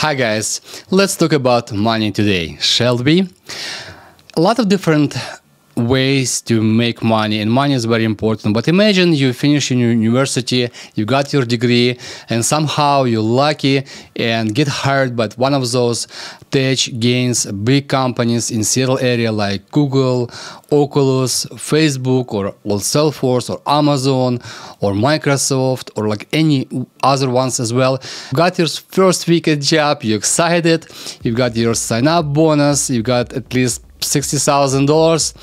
Hi guys, let's talk about money today, shall we? A lot of different ways to make money and money is very important but imagine you finish in university you got your degree and somehow you're lucky and get hired by one of those tech gains big companies in Seattle area like Google, Oculus, Facebook or, or Salesforce or Amazon or Microsoft or like any other ones as well. You got your first weekend job, you're excited, you've got your sign up bonus, you got at least $60,000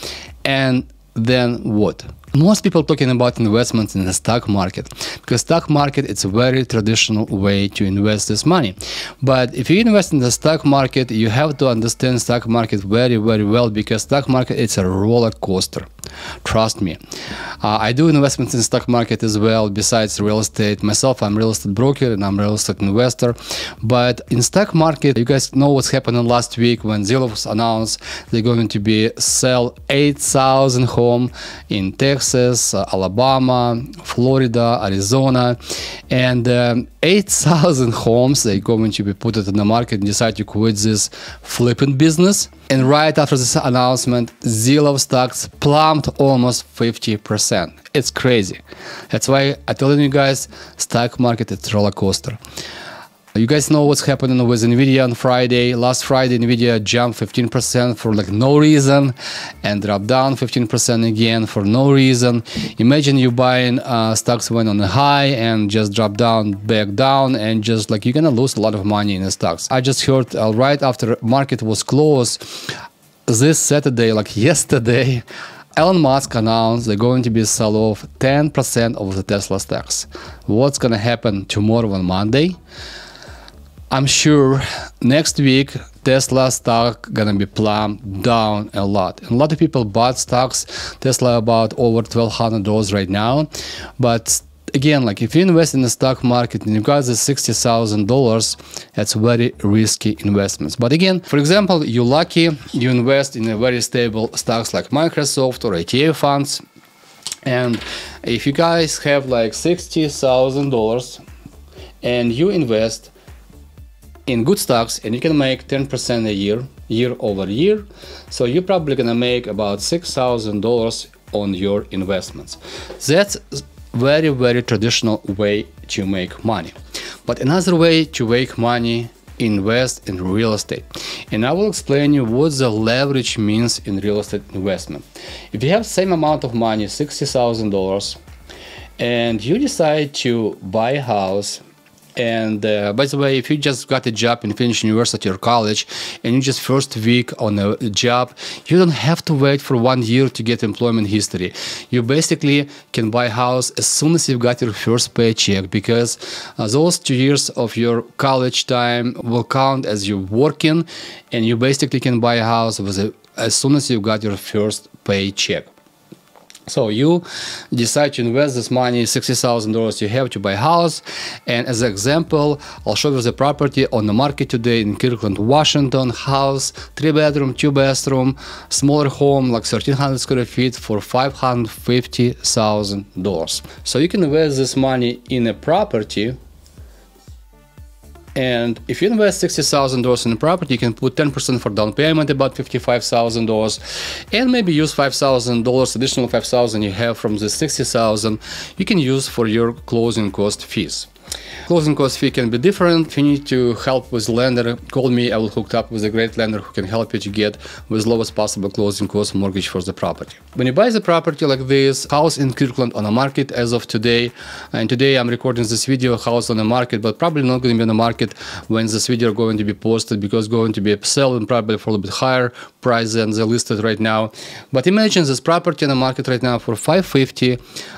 and then what? most people talking about investments in the stock market because stock market it's a very traditional way to invest this money but if you invest in the stock market you have to understand stock market very very well because stock market it's a roller coaster trust me. Uh, i do investments in stock market as well besides real estate myself. I'm real estate broker and i'm real estate investor. But in stock market you guys know what's happened last week when Zillow was announced they're going to be sell 8000 home in texas Texas, uh, Alabama, Florida, Arizona, and um, 8,000 homes they're going to be put it in the market and decide to quit this flipping business. And right after this announcement, Zillow stocks plumped almost 50%. It's crazy. That's why I told you guys, stock market is roller coaster. You guys know what's happening with Nvidia on Friday. Last Friday, Nvidia jumped 15% for like no reason and dropped down 15% again for no reason. Imagine you buying uh, stocks went on a high and just dropped down, back down, and just like you're gonna lose a lot of money in the stocks. I just heard uh, right after market was closed this Saturday, like yesterday. Elon Musk announced they're going to be sell off 10% of the Tesla stocks. What's gonna happen tomorrow on Monday? I'm sure next week Tesla stock gonna be plumbed down a lot. And a lot of people bought stocks. Tesla about over twelve hundred dollars right now, but again, like if you invest in the stock market and you got the sixty thousand dollars, that's very risky investments. But again, for example, you're lucky, you invest in a very stable stocks like Microsoft or ETF funds, and if you guys have like sixty thousand dollars and you invest in good stocks and you can make 10% a year year over year. So you're probably gonna make about $6,000 on your investments. That's very very traditional way to make money. But another way to make money invest in real estate. And i will explain you what the leverage means in real estate investment. If you have same amount of money $60000 and you decide to buy a house and uh, by the way, if you just got a job and finished university or college, and you just first week on a job, you don't have to wait for one year to get employment history. You basically can buy house as soon as you got your first paycheck because uh, those two years of your college time will count as you working, and you basically can buy a house with a, as soon as you got your first paycheck. So you decide to invest this money, $60,000 you have to buy a house. And as an example, I'll show you the property on the market today in Kirkland, Washington, house, three bedroom, two bathroom, smaller home, like 1300 square feet for $550,000. So you can invest this money in a property and if you invest $60,000 in a property, you can put 10% for down payment, about $55,000, and maybe use $5,000, additional 5,000 you have from the 60,000 you can use for your closing cost fees. Closing cost fee can be different. If you need to help with lender, call me. I will hook up with a great lender who can help you to get with lowest possible closing cost mortgage for the property. When you buy the property like this, house in Kirkland on the market as of today, and today I'm recording this video, house on the market, but probably not going to be on the market when this video going to be posted because going to be selling probably for a little bit higher price than the listed right now. But imagine this property on the market right now for 550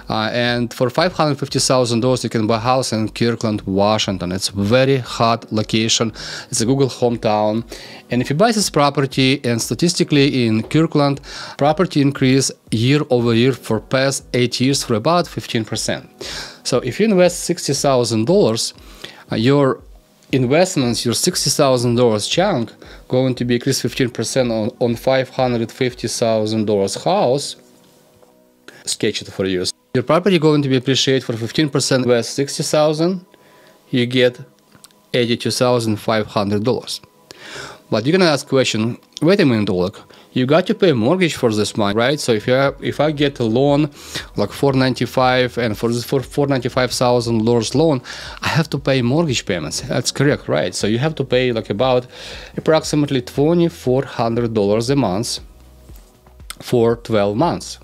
uh, and for $550,000 you can buy house in Kirkland, Washington. It's a very hot location. It's a Google hometown. And if you buy this property, and statistically in Kirkland, property increase year over year for past eight years for about 15%. So if you invest $60,000, uh, your investments, your $60,000 chunk going to be increased 15% on, on $550,000 house. Sketch it for you. Your property going to be appreciated for 15% invest 60,000, you get $82,500. But you're gonna ask question, wait a minute, Oleg, you got to pay mortgage for this money, right? So if you if I get a loan like 495 and for this for 495,000 dollars loan, I have to pay mortgage payments. That's correct, right? So you have to pay like about approximately $2,400 a month for 12 months.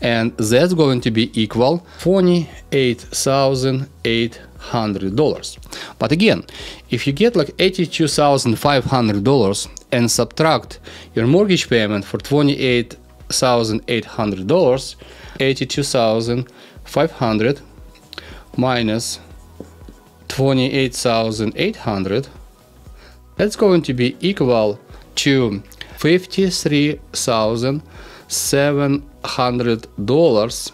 And that's going to be equal $28,800. But again, if you get like $82,500 and subtract your mortgage payment for $28,800, 82,500 minus 28,800, that's going to be equal to 53,700 dollars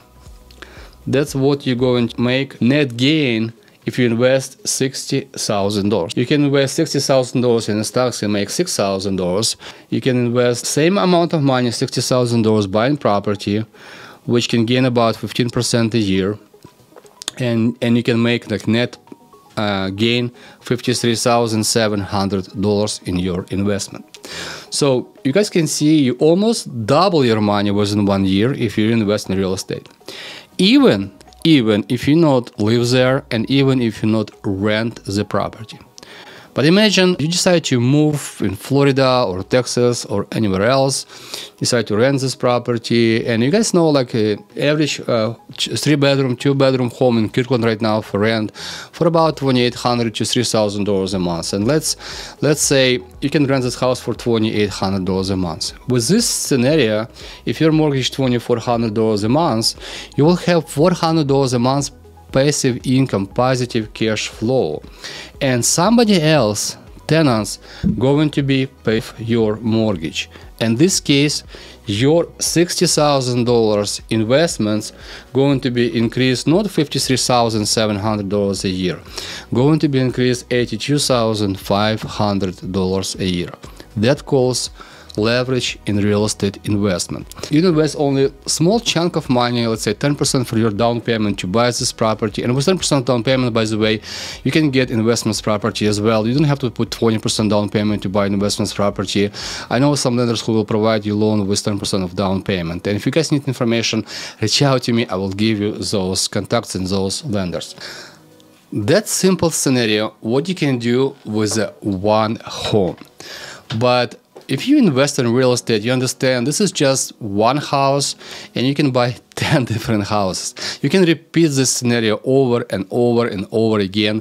that's what you're going to make net gain if you invest $60,000. You can invest $60,000 in stocks and make $6,000. You can invest same amount of money, $60,000 buying property, which can gain about 15% a year. And, and you can make like net uh, gain $53,700 in your investment. So you guys can see you almost double your money within one year if you invest in real estate. Even even if you not live there and even if you not rent the property. But imagine you decide to move in Florida or Texas or anywhere else, decide to rent this property, and you guys know like a average uh, three bedroom, two bedroom home in Kirkland right now for rent for about twenty eight hundred to three thousand dollars a month. And let's let's say you can rent this house for twenty eight hundred dollars a month. With this scenario, if your mortgage twenty four hundred dollars a month, you will have four hundred dollars a month passive income, positive cash flow, and somebody else, tenants, going to be pay your mortgage. In this case, your $60,000 investments going to be increased not $53,700 a year, going to be increased $82,500 a year. That calls leverage in real estate investment. You invest only small chunk of money, let's say 10% for your down payment to buy this property. And with 10% down payment, by the way, you can get investments property as well. You don't have to put 20% down payment to buy investments property. I know some lenders who will provide you loan with 10% of down payment. And if you guys need information, reach out to me. I will give you those contacts and those lenders. That simple scenario, what you can do with one home. But if you invest in real estate, you understand this is just one house and you can buy 10 different houses. You can repeat this scenario over and over and over again.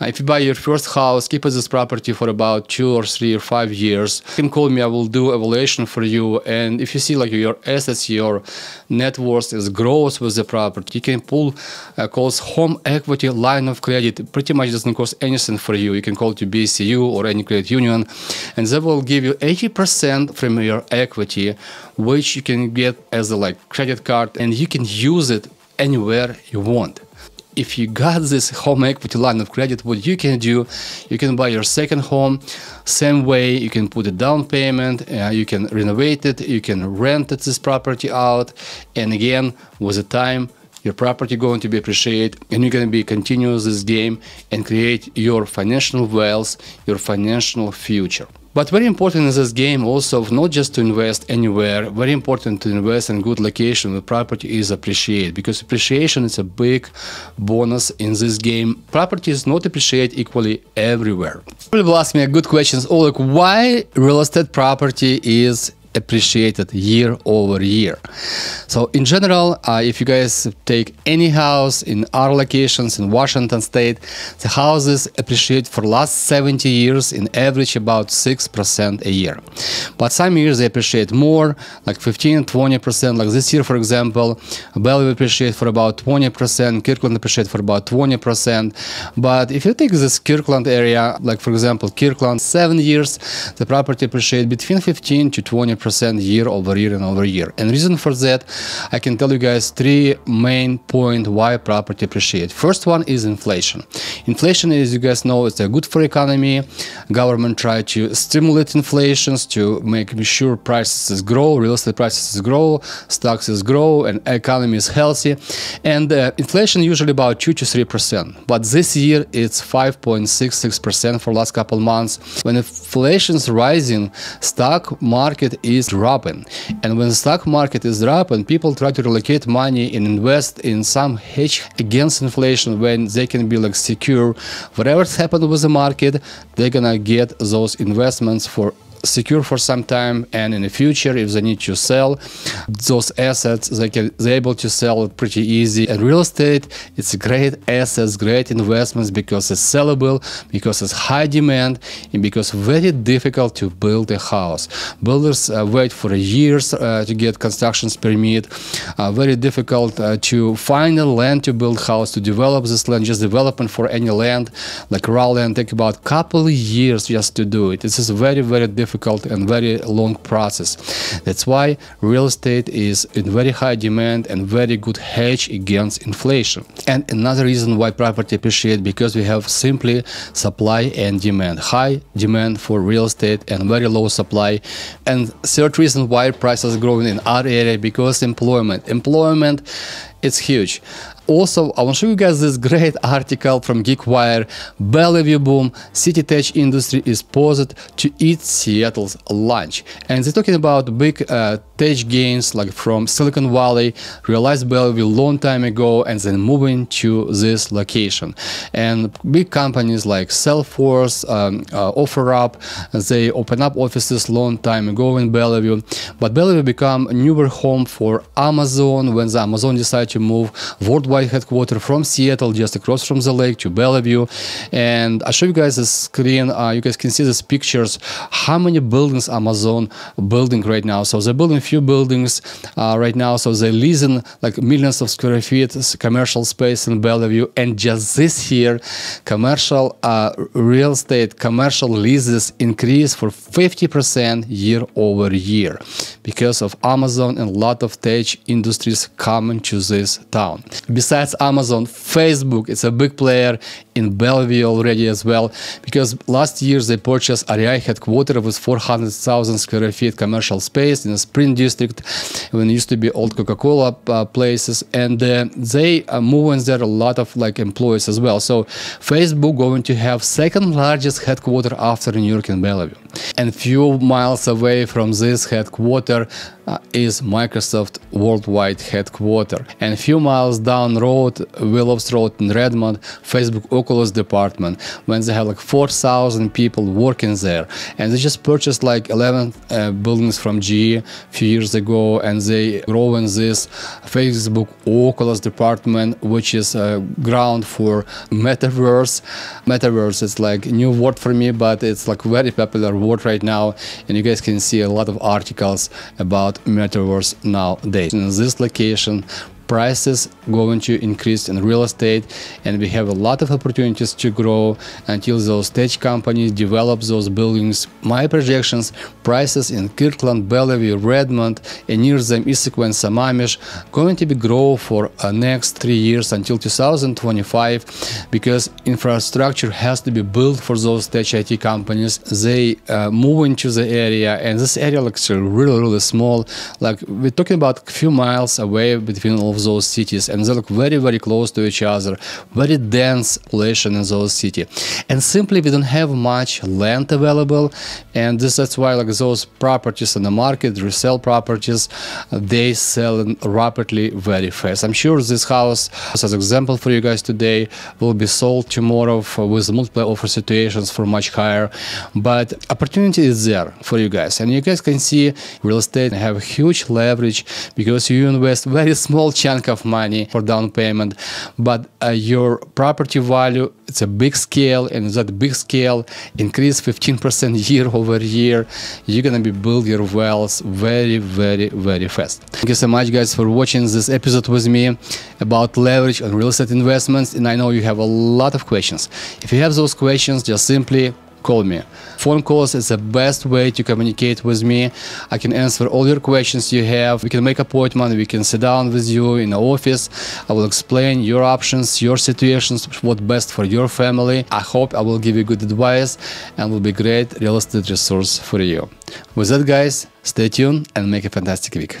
Uh, if you buy your first house, keep this property for about two or three or five years. You can call me, I will do evaluation for you. And if you see like your assets, your net worth is grows with the property, you can pull uh, calls home equity line of credit. It pretty much doesn't cost anything for you. You can call to BCU or any credit union, and they will give you 80% from your equity, which you can get as a like credit card and you can use it anywhere you want. If you got this home equity line of credit, what you can do, you can buy your second home, same way you can put a down payment, uh, you can renovate it, you can rent it, this property out, and again, with the time, your property going to be appreciated and you're going to be continue this game and create your financial wealth your financial future but very important in this game also not just to invest anywhere, very important to invest in good location where property is appreciated because appreciation is a big bonus in this game. Property is not appreciated equally everywhere. People ask me a good questions, oh like why real estate property is appreciated year over year. So in general, uh, if you guys take any house in our locations in Washington State, the houses appreciate for last 70 years in average about 6% a year. But some years they appreciate more, like 15, 20%. Like this year, for example, Bellevue appreciate for about 20%, Kirkland appreciate for about 20%. But if you take this Kirkland area, like for example, Kirkland, seven years, the property appreciate between 15 to 20 200% year over year and over year. And reason for that, I can tell you guys three main point why property appreciate. First one is inflation. Inflation, as you guys know, it's a good for economy. Government try to stimulate inflations to make sure prices grow, real estate prices grow, stocks grow, and economy is healthy. And uh, inflation usually about two to three percent. But this year it's 5.66% for last couple months. When inflation is rising, stock market is dropping. And when the stock market is dropping, people try to relocate money and invest in some hedge against inflation when they can be like secure. Whatever's happened with the market, they're gonna get those investments for secure for some time and in the future if they need to sell those assets they can they're able to sell it pretty easy. And real estate it's a great assets great investments because it's sellable because it's high demand and because very difficult to build a house. Builders uh, wait for years uh, to get constructions permit. Uh, very difficult uh, to find a land to build house to develop this land just development for any land like raw land take about couple years just to do it. This is very very difficult difficult and very long process. That's why real estate is in very high demand and very good hedge against inflation. And another reason why property appreciate because we have simply supply and demand. High demand for real estate and very low supply. And third reason why prices growing in our area because employment. Employment it's huge. Also, I want to show you guys this great article from GeekWire. Bellevue boom, city tech industry is posed to eat Seattle's lunch. And they're talking about big uh, tech gains like from Silicon Valley, realized Bellevue long time ago and then moving to this location. And big companies like Salesforce, um, uh, OfferUp, they open up offices long time ago in Bellevue. But Bellevue become a newer home for Amazon when the Amazon decided to move worldwide headquarters from Seattle, just across from the lake to Bellevue. And I show you guys the screen. Uh, you guys can see these pictures. How many buildings Amazon building right now? So they're building few buildings uh, right now. So they're leasing like millions of square feet commercial space in Bellevue. And just this year, commercial uh, real estate commercial leases increased for 50% year over year because of Amazon and a lot of tech industries coming to this town besides Amazon, Facebook is a big player in Bellevue already as well, because last year they purchased REI headquarters with 400,000 square feet commercial space in the Spring District, when it used to be old Coca-Cola uh, places, and uh, they are moving there a lot of like employees as well. So Facebook going to have second largest headquarters after New York and Bellevue, and few miles away from this headquarters uh, is Microsoft worldwide headquarters, and few miles down road, Willows Road in Redmond, Facebook Oculus department when they have like 4,000 people working there, and they just purchased like 11 uh, buildings from GE a few years ago, and they grow in this Facebook Oculus department, which is a ground for metaverse. Metaverse is like new word for me, but it's like very popular word right now, and you guys can see a lot of articles about metaverse nowadays. In this location, prices going to increase in real estate and we have a lot of opportunities to grow until those tech companies develop those buildings. My projections prices in kirkland bellevue redmond and near them issaquah and sammamish going to be grow for uh, next three years until 2025 because infrastructure has to be built for those tech it companies. They uh, move into the area and this area looks really really small. Like we're talking about a few miles away between all of those cities. And they look very very close to each other. Very dense population in those cities and simply we don't have much land available. And this that's why like those properties in the market resale properties they sell rapidly very fast. I'm sure this house as an example for you guys today will be sold tomorrow for, with multiple offer situations for much higher. But opportunity is there for you guys. And you guys can see real estate have huge leverage because you invest very small chunk of money for down payment but uh, your property value it's a big scale and that big scale increase 15% year over year you're gonna be build your wealth very very very fast. Thank you so much guys for watching this episode with me about leverage on real estate investments and i know you have a lot of questions. If you have those questions just simply call me. Phone calls is the best way to communicate with me. I can answer all your questions you have. We can make appointment. We can sit down with you in the office. I will explain your options, your situations, what best for your family. I hope I will give you good advice and will be great real estate resource for you. With that, guys, stay tuned and make a fantastic week.